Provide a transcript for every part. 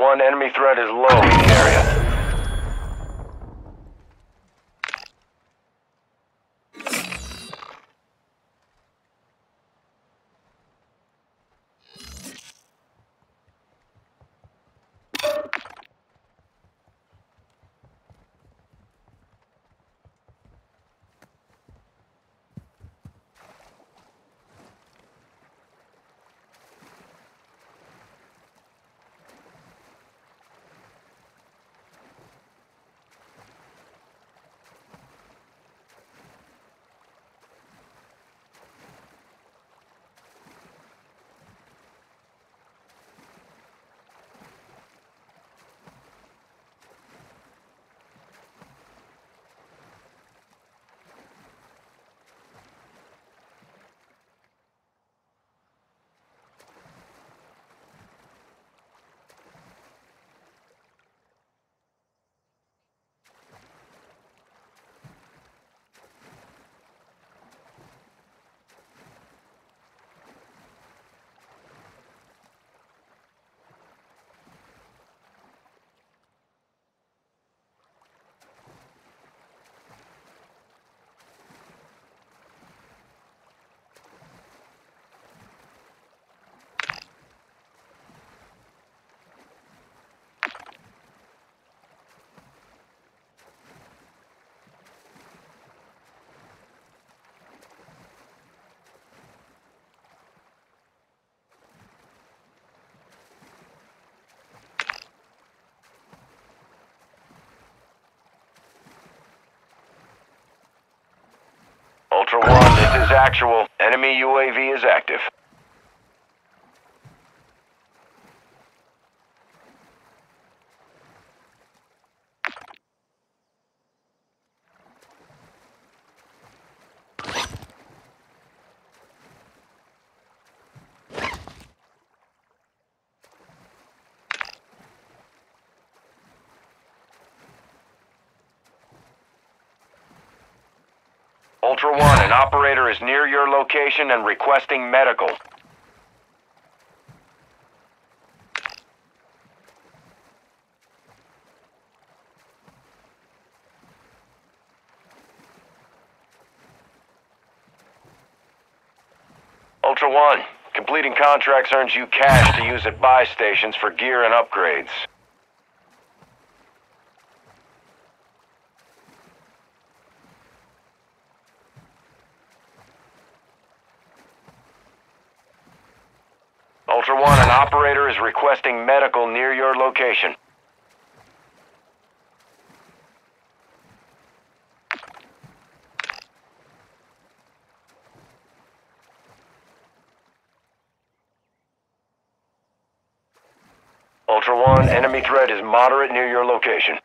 One, enemy threat is low in the area. One, this is actual. Enemy UAV is active. Ultra One, an operator is near your location and requesting medical. Ultra One, completing contracts earns you cash to use at buy stations for gear and upgrades. Ultra One, an operator is requesting medical near your location. Ultra One, enemy threat is moderate near your location.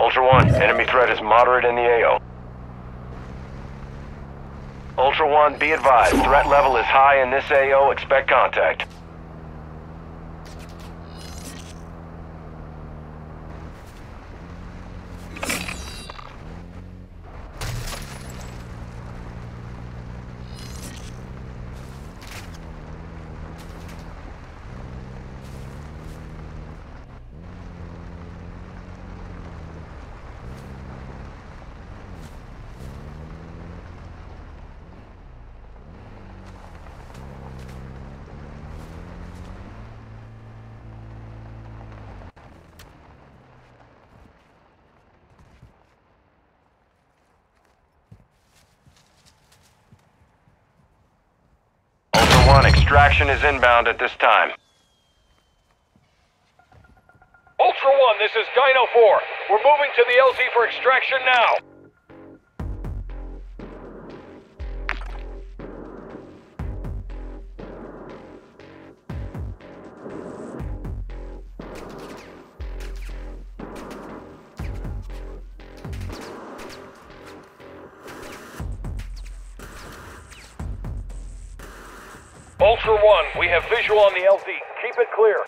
Ultra One, enemy threat is moderate in the AO. Ultra One, be advised, threat level is high in this AO, expect contact. Ultra One, extraction is inbound at this time. Ultra One, this is Dino 4. We're moving to the LZ for extraction now. Ultra One, we have visual on the LZ. Keep it clear.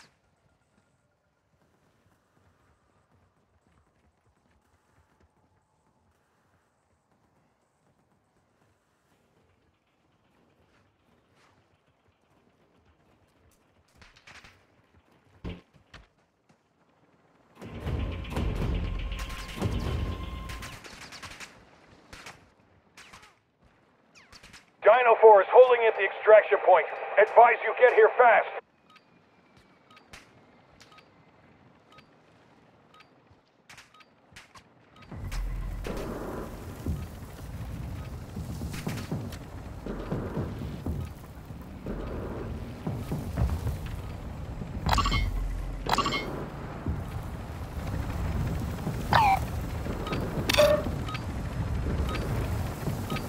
Dino 4 is holding at the extraction point. Advise you get here fast.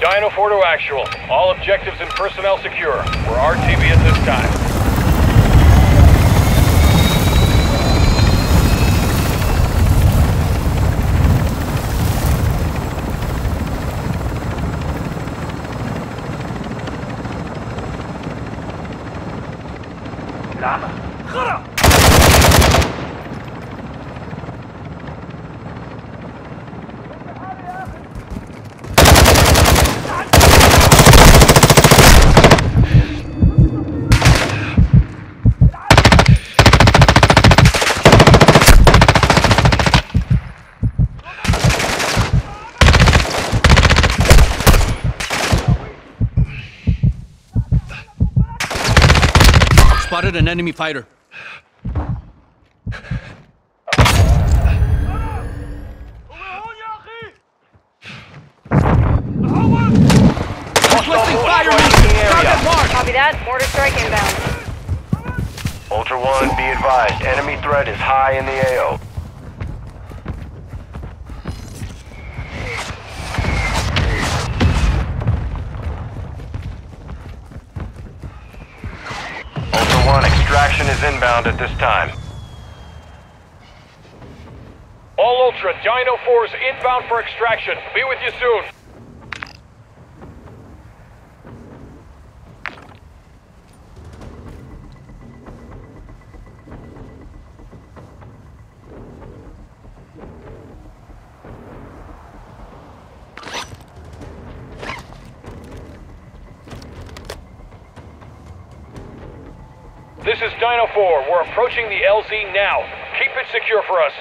Dino 4 to actual. All objectives and personnel secure. We're RTB at this time. Spotted an enemy fighter. Requesting fire mission. Target marked. Copy that. Mortar strike inbound. Ultra One, be advised, enemy threat is high in the AO. Is inbound at this time. All Ultra, Dino 4 is inbound for extraction. Be with you soon. Is Dino 4. We're approaching the LZ now. Keep it secure for us.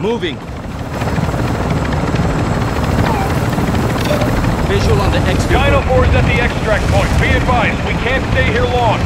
Moving. Visual on the exfil. Dino 4 is at the extract point. Be advised, we can't stay here long.